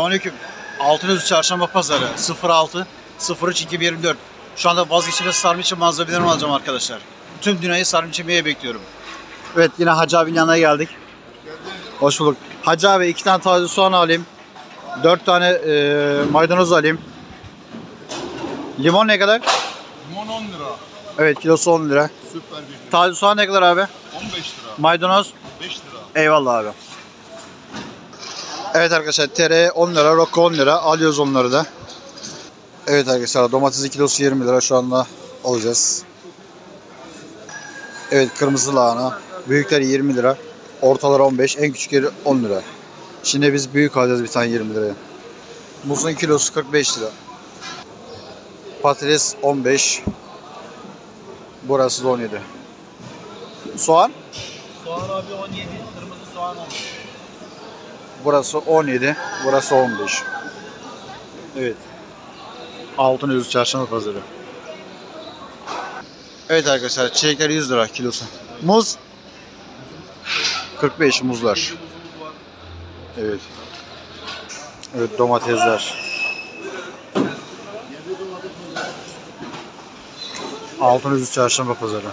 Selamünaleyküm. Altınözü Çarşamba Pazarı 06 03 2024. Şu anda vazgeçilmez sarmiçi malzemelerimi alacağım arkadaşlar. Tüm dünyayı sarmiçi yemeye bekliyorum. Evet yine Hacı abinin yanına geldik. Hoş bulduk. Hacı abi iki tane taze soğan alayım. Dört tane e, maydanoz alayım. Limon ne kadar? Limon 10 lira. Evet kilosu 10 lira. Süper bir Taze soğan ne kadar abi? 15 lira. Maydanoz 5 lira. Eyvallah abi. Evet arkadaşlar tere 10 lira, roko 10 lira. Alıyoruz onları da. Evet arkadaşlar domatesin kilosu 20 lira şu anda alacağız. Evet kırmızı lahana. Büyükleri 20 lira. Ortaları 15. En küçükleri 10 lira. Şimdi biz büyük alacağız bir tane 20 liraya. Muzun kilosu 45 lira. Patates 15. Burası da 17. Soğan? Soğan abi 17, kırmızı soğan 10. Burası 17, burası 15. Evet. Altınözü Çarşamba Pazarı. Evet arkadaşlar çilekler 100 lira kilosu. Muz 45 muzlar. Evet. Evet domatesler. Altınözü Çarşamba Pazarı.